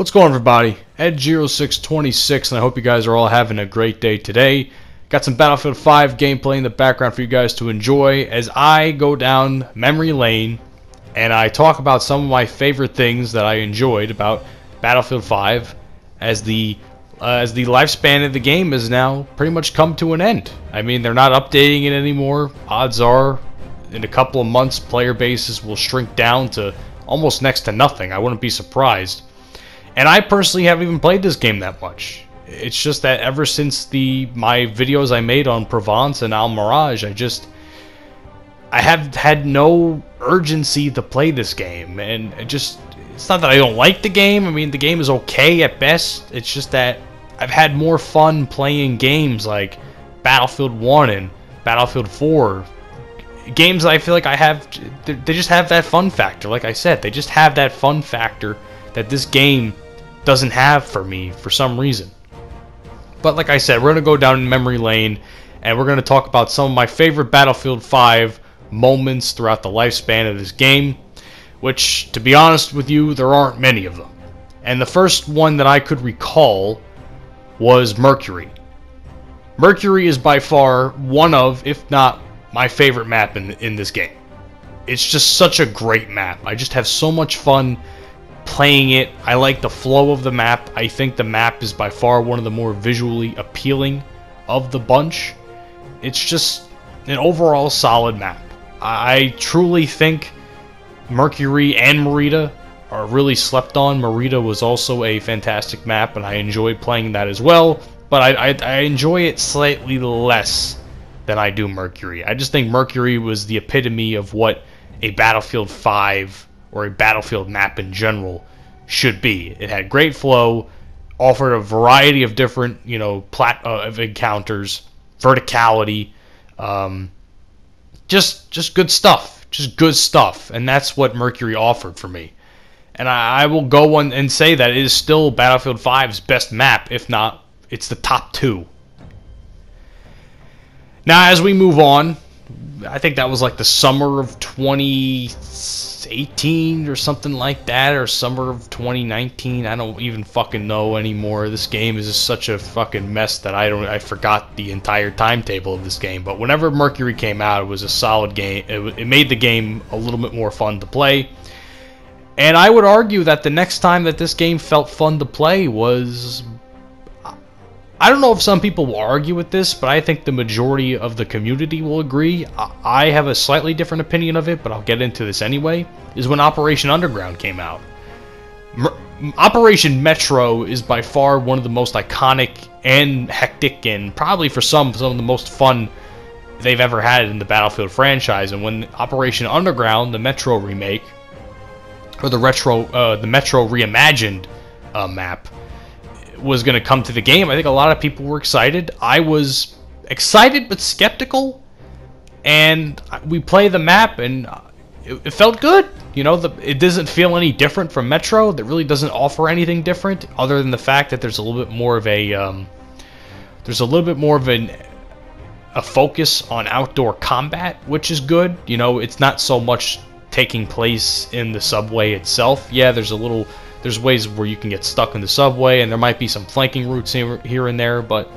What's going on, everybody? Edge0626, and I hope you guys are all having a great day today. Got some Battlefield 5 gameplay in the background for you guys to enjoy as I go down memory lane and I talk about some of my favorite things that I enjoyed about Battlefield 5 as the uh, as the lifespan of the game has now pretty much come to an end. I mean, they're not updating it anymore. Odds are, in a couple of months, player bases will shrink down to almost next to nothing. I wouldn't be surprised. And I personally haven't even played this game that much. It's just that ever since the my videos I made on Provence and Al Marj, I just I have had no urgency to play this game, and it just it's not that I don't like the game. I mean, the game is okay at best. It's just that I've had more fun playing games like Battlefield 1 and Battlefield 4. Games I feel like I have, they just have that fun factor. Like I said, they just have that fun factor that this game doesn't have for me for some reason. But like I said, we're going to go down memory lane and we're going to talk about some of my favorite Battlefield 5 moments throughout the lifespan of this game, which, to be honest with you, there aren't many of them. And the first one that I could recall was Mercury. Mercury is by far one of, if not my favorite map in, in this game. It's just such a great map. I just have so much fun playing it. I like the flow of the map. I think the map is by far one of the more visually appealing of the bunch. It's just an overall solid map. I truly think Mercury and Marita are really slept on. Marita was also a fantastic map, and I enjoyed playing that as well. But I, I, I enjoy it slightly less than I do Mercury. I just think Mercury was the epitome of what a Battlefield 5 or a Battlefield map in general should be. It had great flow, offered a variety of different, you know, plat uh, of encounters, verticality, um, just just good stuff, just good stuff, and that's what Mercury offered for me. And I, I will go on and say that it is still Battlefield 5's best map, if not, it's the top two. Now, as we move on, I think that was like the summer of 2018 or something like that, or summer of 2019. I don't even fucking know anymore. This game is just such a fucking mess that I don't. I forgot the entire timetable of this game. But whenever Mercury came out, it was a solid game. It, it made the game a little bit more fun to play. And I would argue that the next time that this game felt fun to play was I don't know if some people will argue with this, but I think the majority of the community will agree. I have a slightly different opinion of it, but I'll get into this anyway. Is when Operation Underground came out. Operation Metro is by far one of the most iconic and hectic, and probably for some, some of the most fun they've ever had in the Battlefield franchise. And when Operation Underground, the Metro remake, or the retro, uh, the Metro reimagined uh, map, was going to come to the game. I think a lot of people were excited. I was excited but skeptical, and we play the map, and it, it felt good. You know, the, it doesn't feel any different from Metro. That really doesn't offer anything different, other than the fact that there's a little bit more of a um, there's a little bit more of an a focus on outdoor combat, which is good. You know, it's not so much taking place in the subway itself. Yeah, there's a little there's ways where you can get stuck in the subway, and there might be some flanking routes here and there, but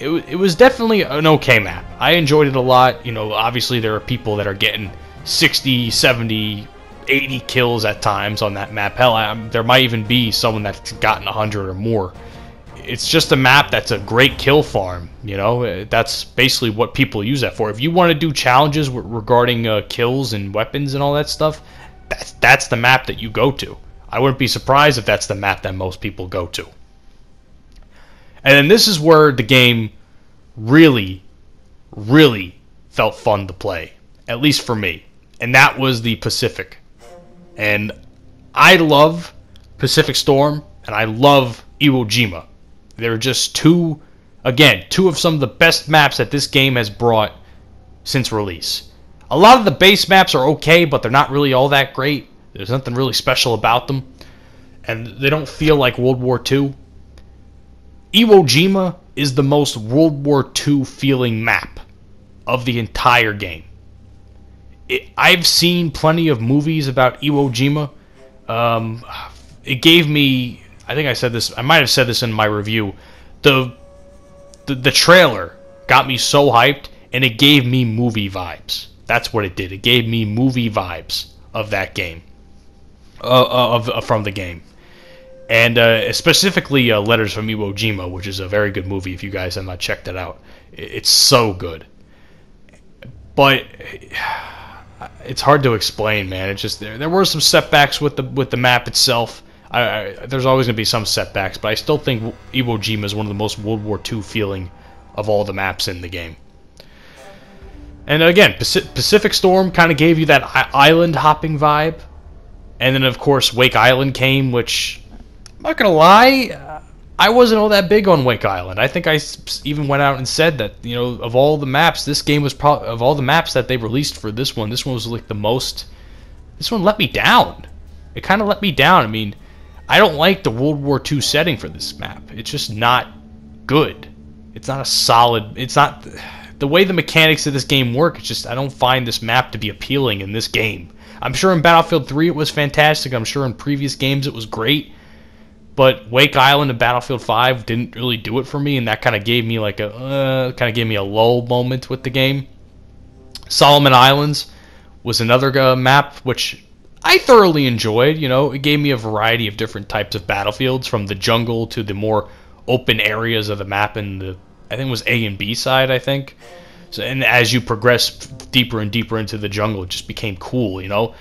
it, it was definitely an okay map. I enjoyed it a lot. You know, obviously there are people that are getting 60, 70, 80 kills at times on that map. Hell, I, there might even be someone that's gotten 100 or more. It's just a map that's a great kill farm. You know, that's basically what people use that for. If you want to do challenges regarding uh, kills and weapons and all that stuff, that's that's the map that you go to. I wouldn't be surprised if that's the map that most people go to. And then this is where the game really, really felt fun to play, at least for me. And that was the Pacific. And I love Pacific Storm and I love Iwo Jima. They're just two, again, two of some of the best maps that this game has brought since release. A lot of the base maps are okay, but they're not really all that great. There's nothing really special about them. And they don't feel like World War II. Iwo Jima is the most World War II feeling map of the entire game. It, I've seen plenty of movies about Iwo Jima. Um, it gave me. I think I said this. I might have said this in my review. The the, the trailer got me so hyped, and it gave me movie vibes. That's what it did. It gave me movie vibes of that game, of, of from the game, and uh, specifically uh, Letters from Iwo Jima, which is a very good movie. If you guys have not checked it out, it's so good. But it's hard to explain, man. It's just there. There were some setbacks with the with the map itself. I, I, there's always going to be some setbacks, but I still think Iwo Jima is one of the most World War II feeling of all the maps in the game. And again, Pacific Storm kind of gave you that island hopping vibe. And then, of course, Wake Island came, which, I'm not going to lie, uh, I wasn't all that big on Wake Island. I think I even went out and said that, you know, of all the maps, this game was probably, of all the maps that they released for this one, this one was like the most, this one let me down. It kind of let me down. I mean, I don't like the World War II setting for this map. It's just not good. It's not a solid, it's not the way the mechanics of this game work, it's just I don't find this map to be appealing in this game. I'm sure in Battlefield 3 it was fantastic. I'm sure in previous games it was great. But Wake Island and Battlefield 5 didn't really do it for me, and that kind of gave me like a uh, kind of gave me a low moment with the game. Solomon Islands was another uh, map which I thoroughly enjoyed. You know, it gave me a variety of different types of battlefields, from the jungle to the more open areas of the map and the I think it was A and B side. I think. So, and as you progress deeper and deeper into the jungle, it just became cool. You know,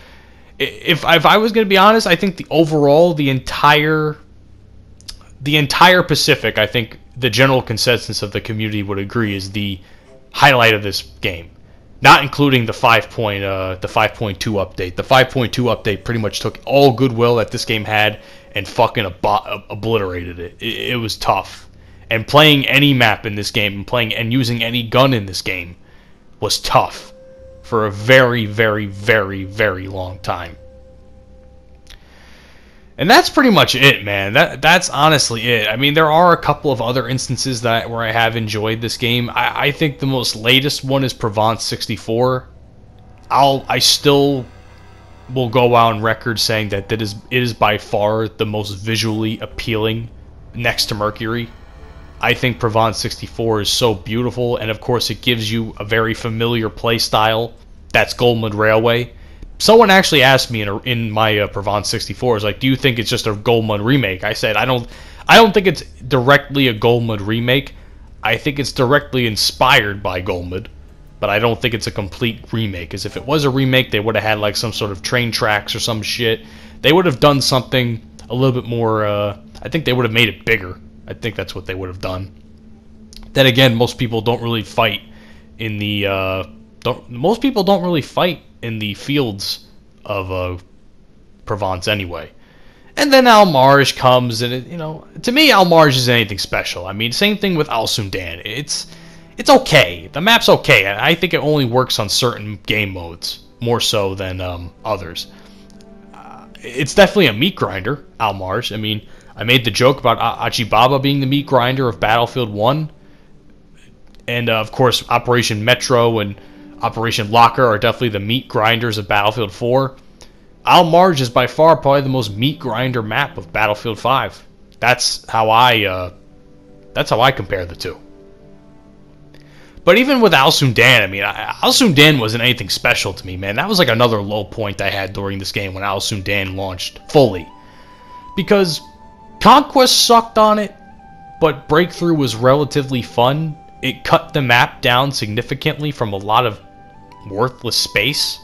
if if I was going to be honest, I think the overall the entire the entire Pacific, I think the general consensus of the community would agree is the highlight of this game. Not including the 5. Point, uh, the 5.2 update. The 5.2 update pretty much took all goodwill that this game had and fucking ab- obliterated it. it. It was tough and playing any map in this game and playing and using any gun in this game was tough for a very very very very long time. And that's pretty much it man. That that's honestly it. I mean there are a couple of other instances that where i have enjoyed this game. I, I think the most latest one is provence 64 i'll i still will go out on record saying that that is it is by far the most visually appealing next to mercury I think Provence 64 is so beautiful, and of course it gives you a very familiar play style. That's Goldmud Railway. Someone actually asked me in, a, in my uh, Provence 64, is like, do you think it's just a Goldmud remake? I said, I don't, I don't think it's directly a Goldmud remake. I think it's directly inspired by Goldmud, but I don't think it's a complete remake. Because if it was a remake, they would have had like some sort of train tracks or some shit. They would have done something a little bit more. Uh, I think they would have made it bigger I think that's what they would have done. Then again, most people don't really fight in the uh, don't. Most people don't really fight in the fields of uh, Provence anyway. And then Al Marj comes, and it, you know, to me, Al Marj isn't anything special. I mean, same thing with Al Sundan. It's it's okay. The map's okay. I think it only works on certain game modes more so than um, others. Uh, it's definitely a meat grinder, Al Marj. I mean, I made the joke about Achi Baba being the meat grinder of Battlefield 1. And uh, of course, Operation Metro and Operation Locker are definitely the meat grinders of Battlefield 4. Al Marj is by far probably the most meat grinder map of Battlefield 5. That's how I uh, that's how I compare the two. But even with Al Sundan, I mean, Al Sundan wasn't anything special to me, man. That was like another low point I had during this game when Al Sundan launched fully. Because Conquest sucked on it, but Breakthrough was relatively fun. It cut the map down significantly from a lot of worthless space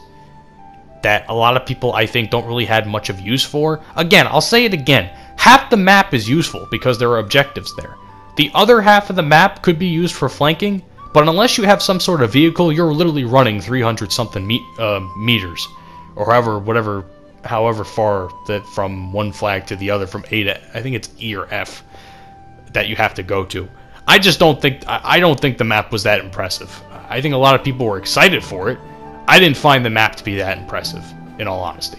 that a lot of people I think don't really had much of use for. Again, I'll say it again. Half the map is useful because there are objectives there. The other half of the map could be used for flanking, but unless you have some sort of vehicle, you're literally running 300 something me uh, meters, or however, whatever however far that from one flag to the other, from A to I think it's E or F, that you have to go to. I just don't think I don't think the map was that impressive. I think a lot of people were excited for it. I didn't find the map to be that impressive, in all honesty.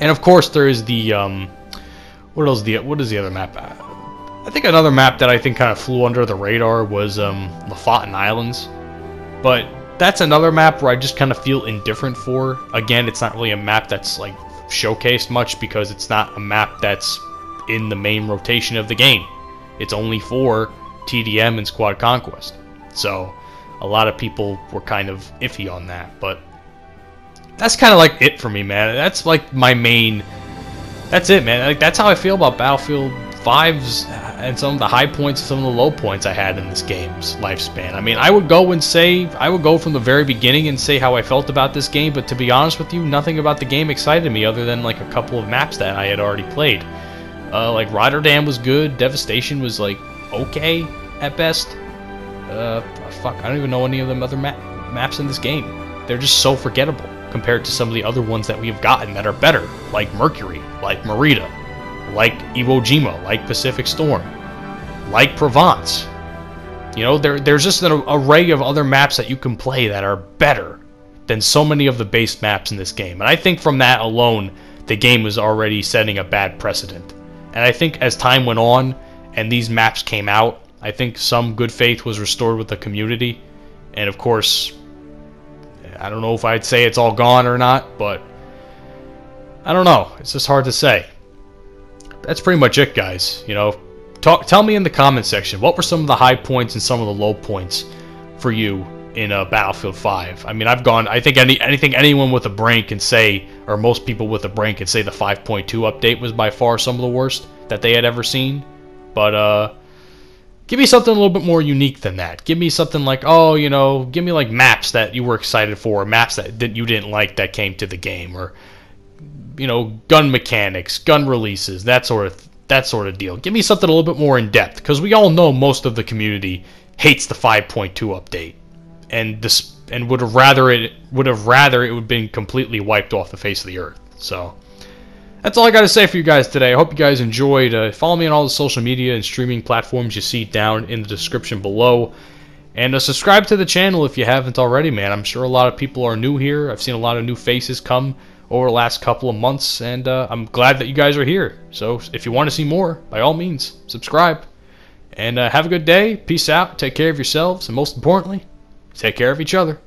And of course, there is the um, what else? The what is the other map? I think another map that I think kind of flew under the radar was um, Lofoten Islands, but that's another map where I just kind of feel indifferent for. Again, it's not really a map that's like showcased much because it's not a map that's in the main rotation of the game. It's only for TDM and Squad Conquest. So a lot of people were kind of iffy on that, but that's kind of like it for me, man. That's like my main. That's it, man. Like that's how I feel about Battlefield 5's and some of the high points and some of the low points I had in this game's lifespan. I mean, I would go and say, I would go from the very beginning and say how I felt about this game, but to be honest with you, nothing about the game excited me other than like a couple of maps that I had already played. Uh, like Rotterdam was good, Devastation was like okay at best. Uh, fuck, I don't even know any of them other ma maps in this game. They're just so forgettable compared to some of the other ones that we have gotten that are better, like Mercury, like Marita, like Iwo Jima, like Pacific Storm, like Provence. You know, there, there's just an array of other maps that you can play that are better than so many of the base maps in this game. And I think from that alone, the game was already setting a bad precedent. And I think as time went on and these maps came out, I think some good faith was restored with the community. And of course, I don't know if I'd say it's all gone or not, but I don't know. It's just hard to say that's pretty much it, guys. You know, talk. Tell me in the comment section what were some of the high points and some of the low points for you in uh, Battlefield 5. I mean, I've gone. I think any anything anyone with a brain can say, or most people with a brain can say, the 5.2 update was by far some of the worst that they had ever seen. But uh, give me something a little bit more unique than that. Give me something like, oh, you know, give me like maps that you were excited for, maps that, that you didn't like that came to the game, or you know, gun mechanics, gun releases, that sort of that sort of deal. Give me something a little bit more in depth because we all know most of the community hates the 5.2 update and this and would have rather it would have rather it would have been completely wiped off the face of the earth. So that's all I got to say for you guys today. I hope you guys enjoyed. Uh, follow me on all the social media and streaming platforms you see down in the description below. And uh, subscribe to the channel if you haven't already, man. I'm sure a lot of people are new here. I've seen a lot of new faces come over the last couple of months, and uh, I'm glad that you guys are here. So if you want to see more, by all means, subscribe. And uh, have a good day. Peace out. Take care of yourselves, and most importantly, take care of each other.